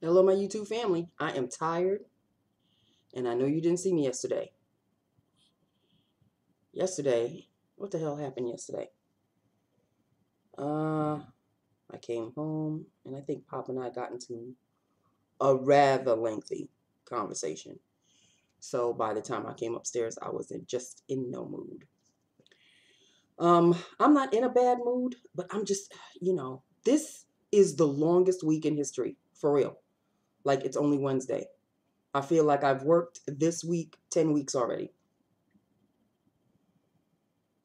Hello, my YouTube family. I am tired, and I know you didn't see me yesterday. Yesterday, what the hell happened yesterday? Uh, I came home, and I think Pop and I got into a rather lengthy conversation. So by the time I came upstairs, I was in just in no mood. Um, I'm not in a bad mood, but I'm just, you know, this is the longest week in history, for real like it's only Wednesday. I feel like I've worked this week 10 weeks already.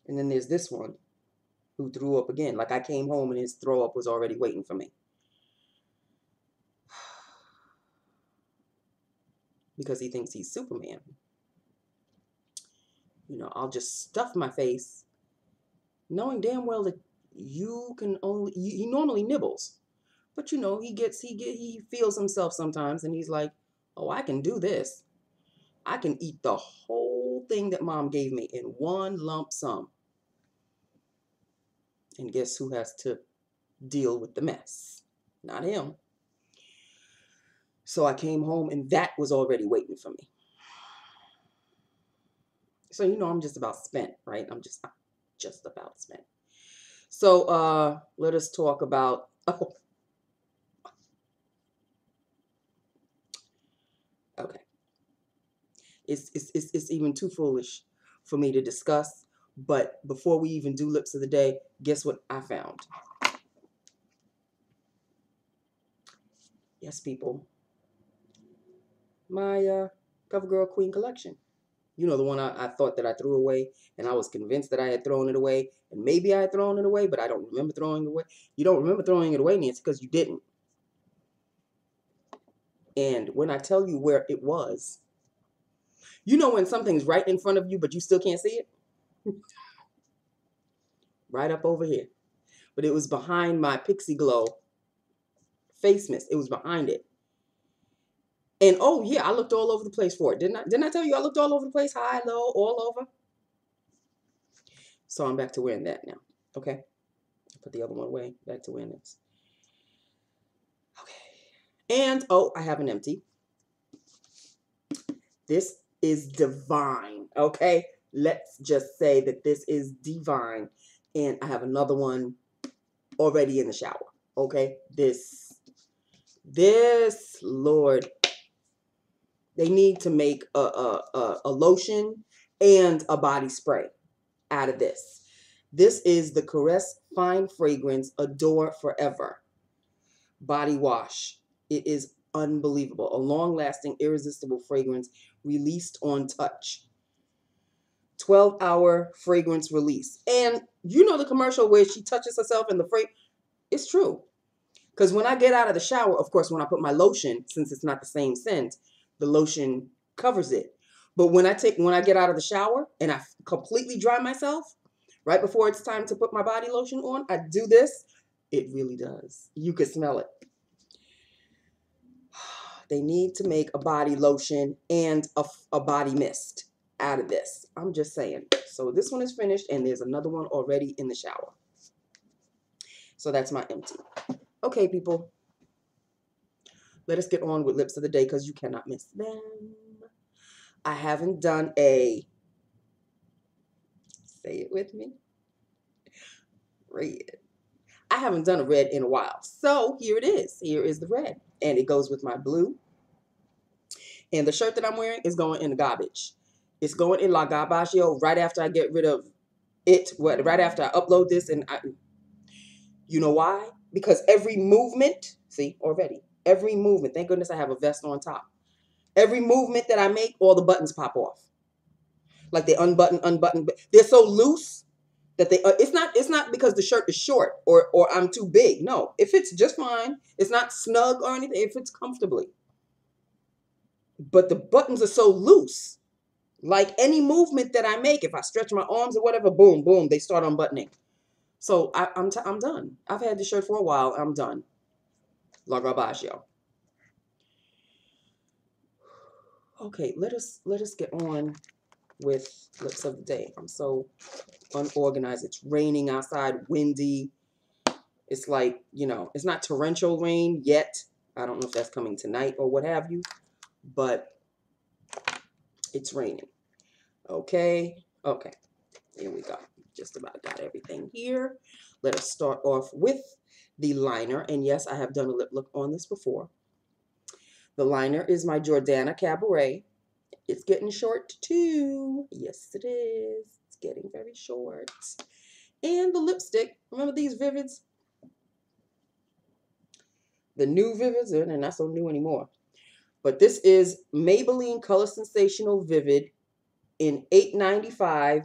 And then there's this one who threw up again. Like I came home and his throw up was already waiting for me. because he thinks he's Superman. You know, I'll just stuff my face knowing damn well that you can only, he normally nibbles. But you know, he gets he get he feels himself sometimes and he's like, "Oh, I can do this. I can eat the whole thing that mom gave me in one lump sum." And guess who has to deal with the mess? Not him. So I came home and that was already waiting for me. So you know I'm just about spent, right? I'm just just about spent. So uh let us talk about oh Okay. It's, it's, it's, it's even too foolish for me to discuss. But before we even do lips of the day, guess what I found? Yes, people. My uh, CoverGirl Queen collection. You know, the one I, I thought that I threw away, and I was convinced that I had thrown it away, and maybe I had thrown it away, but I don't remember throwing it away. You don't remember throwing it away, Nancy, because you didn't. And when I tell you where it was, you know when something's right in front of you, but you still can't see it? right up over here. But it was behind my Pixi Glow face mist. It was behind it. And oh yeah, I looked all over the place for it. Didn't I? Didn't I tell you I looked all over the place? High, low, all over. So I'm back to wearing that now. Okay. Put the other one away. Back to wearing this. Okay. And oh, I have an empty. This is divine. Okay. Let's just say that this is divine. And I have another one already in the shower. Okay. This, this, Lord, they need to make a, a, a, a lotion and a body spray out of this. This is the Caress Fine Fragrance Adore Forever Body Wash. It is unbelievable. A long lasting, irresistible fragrance released on touch. 12 hour fragrance release. And you know the commercial where she touches herself in the fragrance? It's true. Because when I get out of the shower, of course, when I put my lotion, since it's not the same scent, the lotion covers it. But when I take when I get out of the shower and I completely dry myself, right before it's time to put my body lotion on, I do this. It really does. You can smell it. They need to make a body lotion and a, a body mist out of this. I'm just saying. So this one is finished and there's another one already in the shower. So that's my empty. Okay, people. Let us get on with lips of the day because you cannot miss them. I haven't done a, say it with me, red. I haven't done a red in a while. So here it is. Here is the red. And it goes with my blue. And the shirt that I'm wearing is going in the garbage. It's going in La Garbaggio right after I get rid of it. What right after I upload this and I you know why? Because every movement, see, already, every movement, thank goodness I have a vest on top. Every movement that I make, all the buttons pop off. Like they unbutton, unbutton. They're so loose that they. Uh, it's not. It's not because the shirt is short or or I'm too big. No, it fits just fine. It's not snug or anything. It fits comfortably. But the buttons are so loose. Like any movement that I make, if I stretch my arms or whatever, boom, boom, they start unbuttoning. So I, am t- I'm done. I've had the shirt for a while. I'm done. La Garbaggio. Okay, let us let us get on with lips of the day. I'm so unorganized. It's raining outside, windy. It's like, you know, it's not torrential rain yet, I don't know if that's coming tonight or what have you, but it's raining. Okay, okay, here we go. Just about got everything here. Let us start off with the liner. And yes, I have done a lip look on this before. The liner is my Jordana Cabaret. It's getting short too. Yes, it is. It's getting very short. And the lipstick, remember these Vivids? The new Vivids, and they're not so new anymore. But this is Maybelline Color Sensational Vivid in 895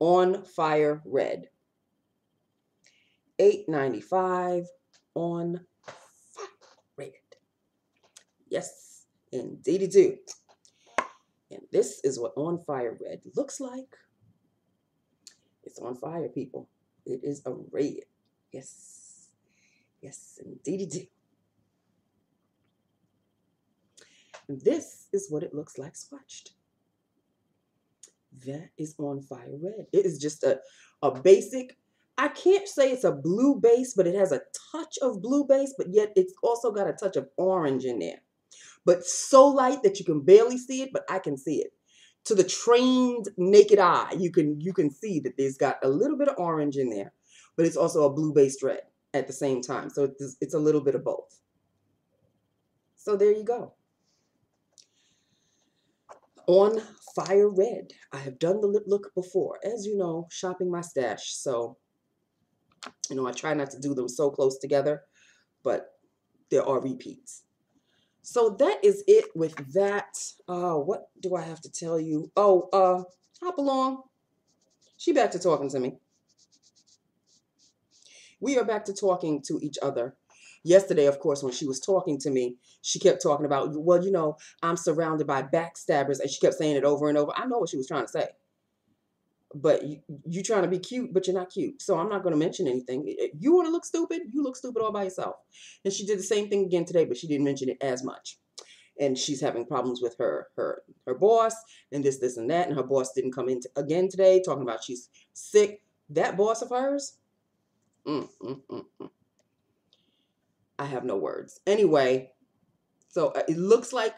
on Fire Red. 895 on Fire Red. Yes, indeed do. This is what on fire red looks like. It's on fire, people. It is a red. Yes. Yes, indeed. And this is what it looks like swatched. That is on fire red. It is just a, a basic, I can't say it's a blue base, but it has a touch of blue base, but yet it's also got a touch of orange in there but so light that you can barely see it, but I can see it. To the trained naked eye, you can you can see that there's got a little bit of orange in there, but it's also a blue-based red at the same time. So it's, it's a little bit of both. So there you go. On Fire Red. I have done the lip look before. As you know, shopping my stash. So, you know, I try not to do them so close together, but there are repeats. So that is it with that. Uh, what do I have to tell you? Oh, uh, hop along. She back to talking to me. We are back to talking to each other. Yesterday, of course, when she was talking to me, she kept talking about, well, you know, I'm surrounded by backstabbers, and she kept saying it over and over. I know what she was trying to say but you, you trying to be cute, but you're not cute. So I'm not going to mention anything. You want to look stupid? You look stupid all by yourself. And she did the same thing again today, but she didn't mention it as much. And she's having problems with her her her boss and this this and that. And her boss didn't come in again today, talking about she's sick. That boss of hers. Mm, mm, mm, mm. I have no words. Anyway, so uh, it looks like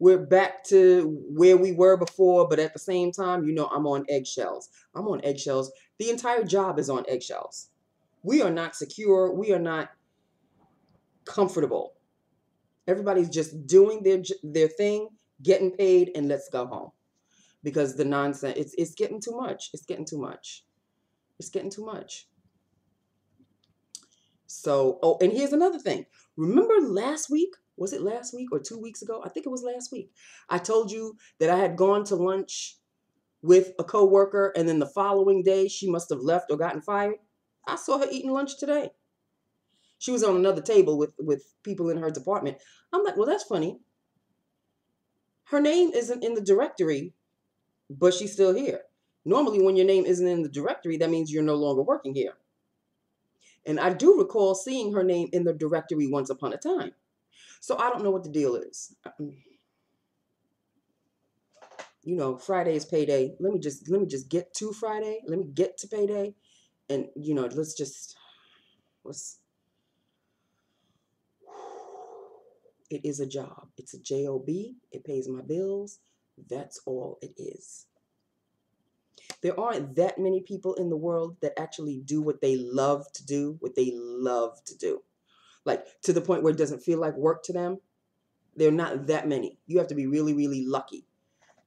we're back to where we were before, but at the same time, you know, I'm on eggshells. I'm on eggshells. The entire job is on eggshells. We are not secure. We are not comfortable. Everybody's just doing their their thing, getting paid, and let's go home. Because the nonsense, it's it's getting too much. It's getting too much. It's getting too much. So, oh, and here's another thing. Remember last week was it last week or two weeks ago? I think it was last week. I told you that I had gone to lunch with a coworker and then the following day she must have left or gotten fired. I saw her eating lunch today. She was on another table with, with people in her department. I'm like, well, that's funny. Her name isn't in the directory, but she's still here. Normally, when your name isn't in the directory, that means you're no longer working here. And I do recall seeing her name in the directory once upon a time. So I don't know what the deal is. You know, Friday is payday. Let me just let me just get to Friday. Let me get to payday, and you know, let's just let's. It is a job. It's a job. It pays my bills. That's all it is. There aren't that many people in the world that actually do what they love to do, what they love to do like to the point where it doesn't feel like work to them. There are not that many. You have to be really, really lucky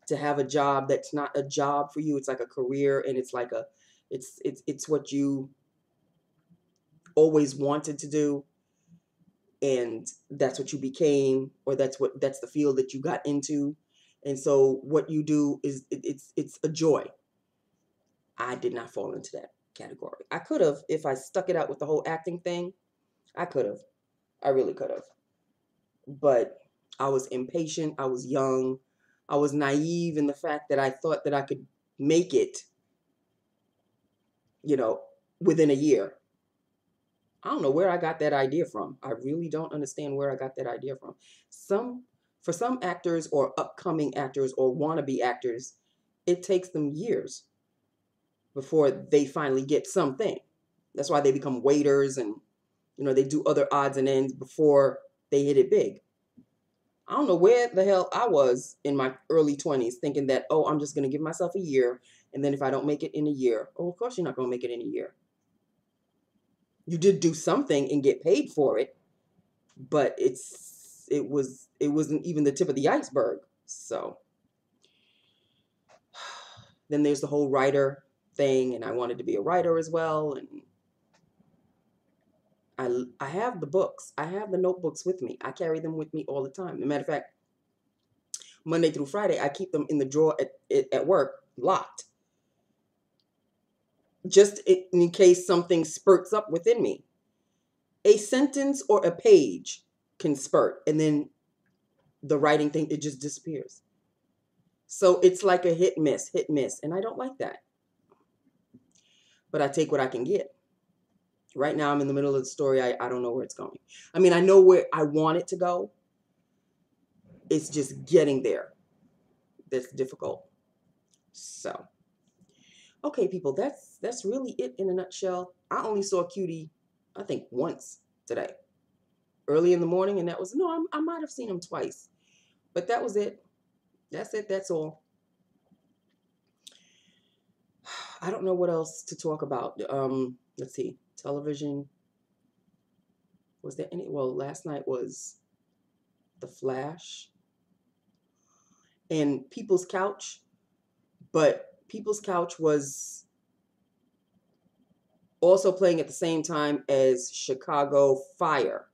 to have a job that's not a job for you. It's like a career and it's like a it's it's it's what you always wanted to do and that's what you became or that's what that's the field that you got into and so what you do is it, it's it's a joy i did not fall into that category i could have if i stuck it out with the whole acting thing I could have. I really could have. But I was impatient. I was young. I was naive in the fact that I thought that I could make it, you know, within a year. I don't know where I got that idea from. I really don't understand where I got that idea from. Some for some actors or upcoming actors or wannabe actors, it takes them years before they finally get something. That's why they become waiters and you know, they do other odds and ends before they hit it big. I don't know where the hell I was in my early 20s thinking that, oh, I'm just going to give myself a year. And then if I don't make it in a year, oh, of course you're not going to make it in a year. You did do something and get paid for it, but it's it was it wasn't even the tip of the iceberg. So then there's the whole writer thing, and I wanted to be a writer as well, and I, I have the books. I have the notebooks with me. I carry them with me all the time. As a matter of fact, Monday through Friday, I keep them in the drawer at, at work, locked. Just in case something spurts up within me. A sentence or a page can spurt, and then the writing thing, it just disappears. So it's like a hit miss, hit miss. And I don't like that. But I take what I can get. Right now, I'm in the middle of the story. I, I don't know where it's going. I mean, I know where I want it to go. It's just getting there that's difficult. So, okay, people, that's that's really it in a nutshell. I only saw Cutie, I think, once today, early in the morning, and that was no, I, I might have seen him twice, but that was it. That's it. That's all. I don't know what else to talk about. Um, let's see television. Was there any? Well, last night was The Flash and People's Couch, but People's Couch was also playing at the same time as Chicago Fire.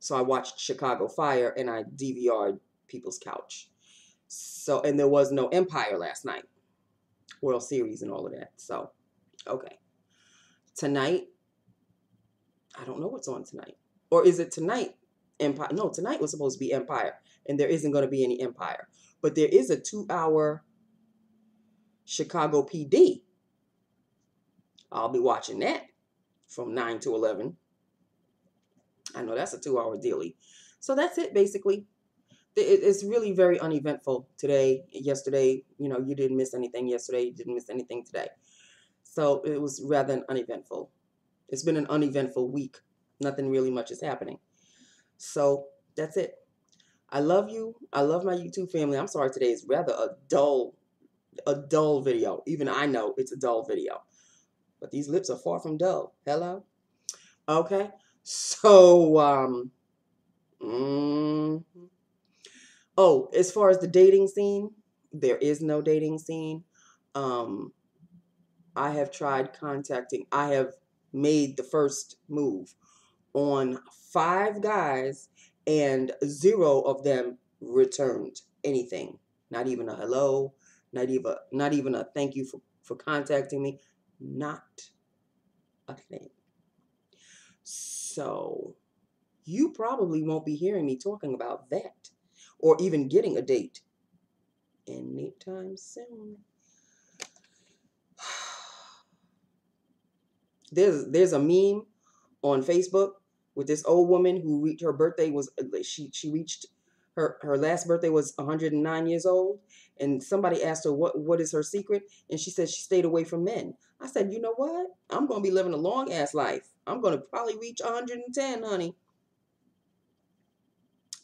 So I watched Chicago Fire and I DVR'd People's Couch. So, and there was no Empire last night, World Series and all of that. So, okay. Tonight, I don't know what's on tonight. Or is it tonight Empire? No, tonight was supposed to be Empire, and there isn't going to be any Empire. But there is a two hour Chicago PD. I'll be watching that from 9 to 11. I know that's a two hour daily. So that's it, basically. It's really very uneventful today. Yesterday, you know, you didn't miss anything yesterday. You didn't miss anything today. So it was rather uneventful. It's been an uneventful week. Nothing really much is happening. So that's it. I love you. I love my YouTube family. I'm sorry today is rather a dull, a dull video. Even I know it's a dull video. But these lips are far from dull. Hello? Okay. So, um, mm, oh, as far as the dating scene, there is no dating scene. Um, I have tried contacting, I have made the first move on five guys, and zero of them returned anything. Not even a hello, not even not even a thank you for, for contacting me. Not a thing. So you probably won't be hearing me talking about that or even getting a date anytime soon. There's there's a meme on Facebook with this old woman who reached her birthday was uh, she she reached her her last birthday was 109 years old and somebody asked her what what is her secret and she said she stayed away from men. I said, "You know what? I'm going to be living a long ass life. I'm going to probably reach 110, honey."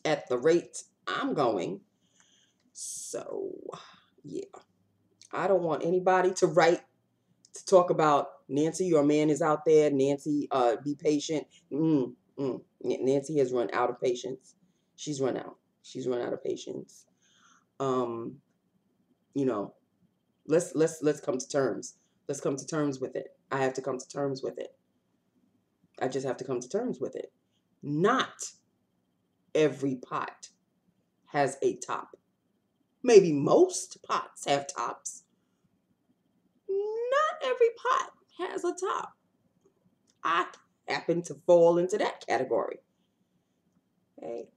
At the rate I'm going. So, yeah. I don't want anybody to write to talk about Nancy, your man is out there. Nancy, uh, be patient. Mm, mm. Nancy has run out of patience. She's run out. She's run out of patience. Um, you know, let's let's let's come to terms. Let's come to terms with it. I have to come to terms with it. I just have to come to terms with it. Not every pot has a top. Maybe most pots have tops. Every pot has a top. I happen to fall into that category. Okay.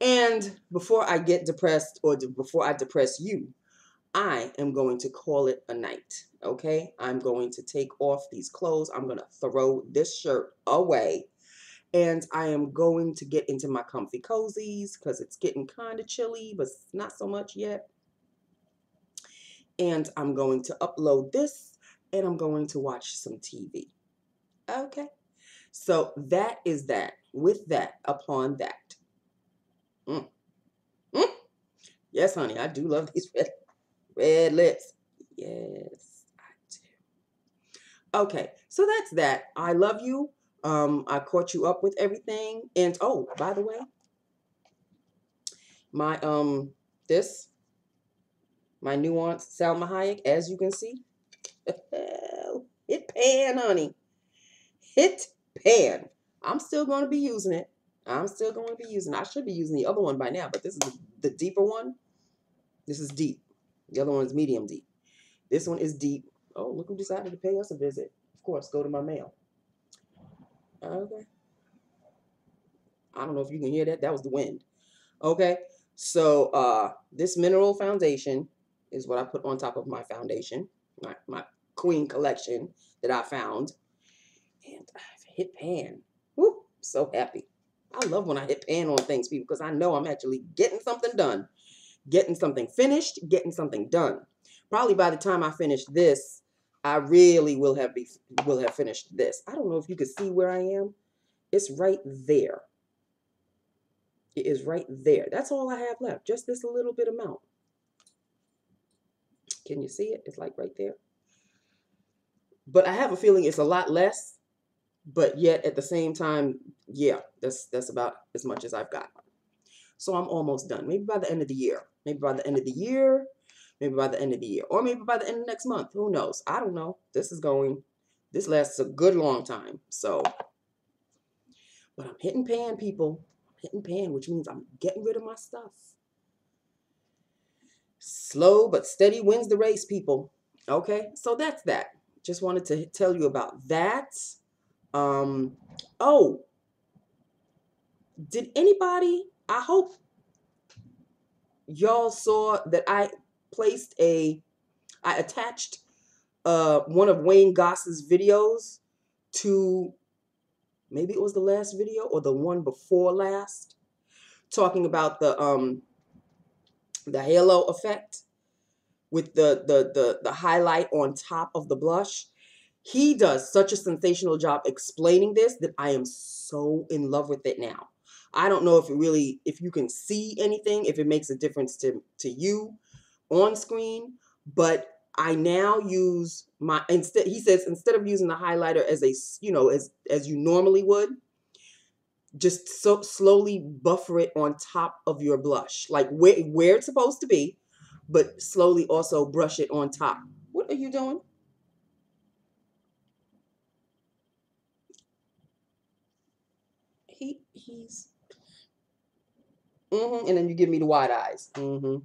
And before I get depressed or before I depress you, I am going to call it a night. Okay. I'm going to take off these clothes. I'm going to throw this shirt away. And I am going to get into my comfy cozies because it's getting kind of chilly, but not so much yet. And I'm going to upload this and I'm going to watch some TV. Okay. So that is that. With that, upon that. Mm. Mm. Yes, honey, I do love these red, red lips. Yes, I do. Okay, so that's that. I love you. Um, I caught you up with everything. And oh, by the way, my um this my nuance Salma Hayek, as you can see, hit pan, honey, hit pan. I'm still going to be using it. I'm still going to be using. I should be using the other one by now, but this is the, the deeper one. This is deep. The other one is medium deep. This one is deep. Oh, look who decided to pay us a visit. Of course, go to my mail. Okay. I don't know if you can hear that. That was the wind. Okay. So uh, this mineral foundation is what I put on top of my foundation, my, my queen collection that I found. And I've hit pan. Woo, so happy. I love when I hit pan on things, people, because I know I'm actually getting something done, getting something finished, getting something done. Probably by the time I finish this, I really will have be will have finished this. I don't know if you can see where I am. It's right there. It is right there. That's all I have left. Just this little bit amount. Can you see it? It's like right there. But I have a feeling it's a lot less. But yet at the same time, yeah, that's that's about as much as I've got. So I'm almost done. Maybe by the end of the year. Maybe by the end of the year. Maybe by the end of the year. Or maybe by the end of next month. Who knows? I don't know. This is going, this lasts a good long time. So, but I'm hitting pan, people. I'm hitting pan, which means I'm getting rid of my stuff. Slow but steady wins the race, people. Okay, so that's that. Just wanted to tell you about that. Um, oh, did anybody, I hope y'all saw that I placed a, I attached uh, one of Wayne Goss's videos to, maybe it was the last video or the one before last, talking about the, um, the halo effect with the, the, the, the highlight on top of the blush. He does such a sensational job explaining this that I am so in love with it now. I don't know if it really, if you can see anything, if it makes a difference to, to you on screen, but I now use my, instead, he says, instead of using the highlighter as a, you know, as, as you normally would, just so slowly buffer it on top of your blush, like where, where it's supposed to be, but slowly also brush it on top. What are you doing? He, he's, mm-hmm, and then you give me the wide eyes. Mm-hmm.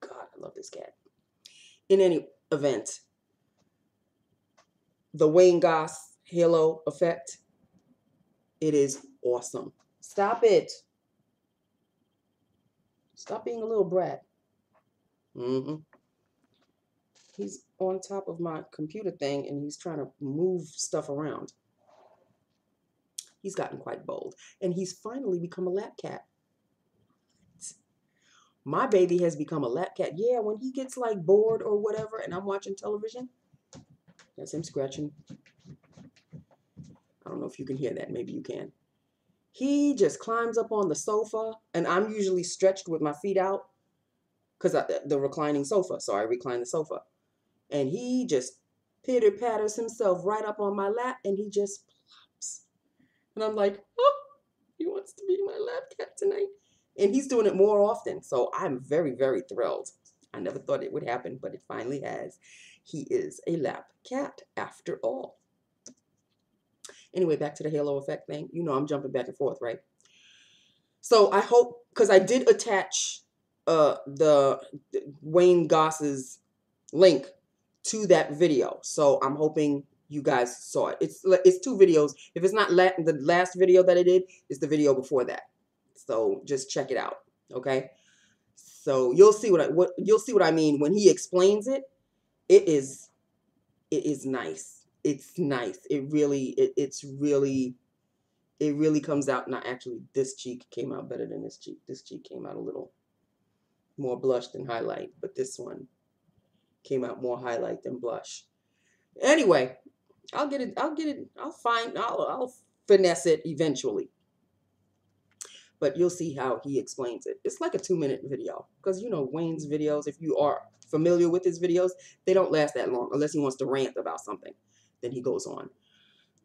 God, I love this cat. In any event, the Wayne Goss halo effect, it is awesome. Stop it. Stop being a little brat. Mm-hmm. He's on top of my computer thing and he's trying to move stuff around. He's gotten quite bold. And he's finally become a lap cat. My baby has become a lap cat. Yeah, when he gets like bored or whatever and I'm watching television, that's him scratching. I don't know if you can hear that. Maybe you can. He just climbs up on the sofa, and I'm usually stretched with my feet out because the reclining sofa. So I recline the sofa. And he just pitter patters himself right up on my lap, and he just plops. And I'm like, oh, he wants to be my lap cat tonight. And he's doing it more often. So I'm very, very thrilled. I never thought it would happen, but it finally has. He is a lap cat after all. Anyway, back to the halo effect thing. You know I'm jumping back and forth, right? So I hope, because I did attach uh, the Wayne Goss's link to that video. So I'm hoping you guys saw it. It's it's two videos. If it's not la the last video that I did, it's the video before that. So just check it out, okay? So you'll see what I what you'll see what I mean when he explains it. It is it is nice it's nice. It really, it, it's really, it really comes out. Not actually, this cheek came out better than this cheek. This cheek came out a little more blush than highlight, but this one came out more highlight than blush. Anyway, I'll get it. I'll get it. I'll find. I'll, I'll finesse it eventually. But you'll see how he explains it. It's like a two minute video because you know Wayne's videos. If you are familiar with his videos, they don't last that long unless he wants to rant about something. Then he goes on,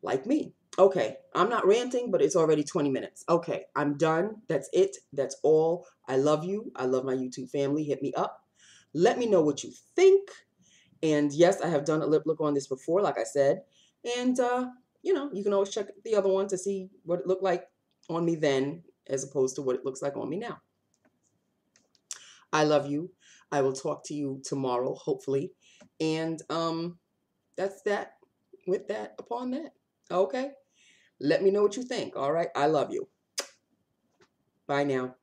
like me. Okay, I'm not ranting, but it's already 20 minutes. Okay, I'm done. That's it. That's all. I love you. I love my YouTube family. Hit me up. Let me know what you think. And yes, I have done a lip look on this before, like I said. And, uh, you know, you can always check the other one to see what it looked like on me then as opposed to what it looks like on me now. I love you. I will talk to you tomorrow, hopefully. And um, that's that with that upon that. Okay? Let me know what you think. All right? I love you. Bye now.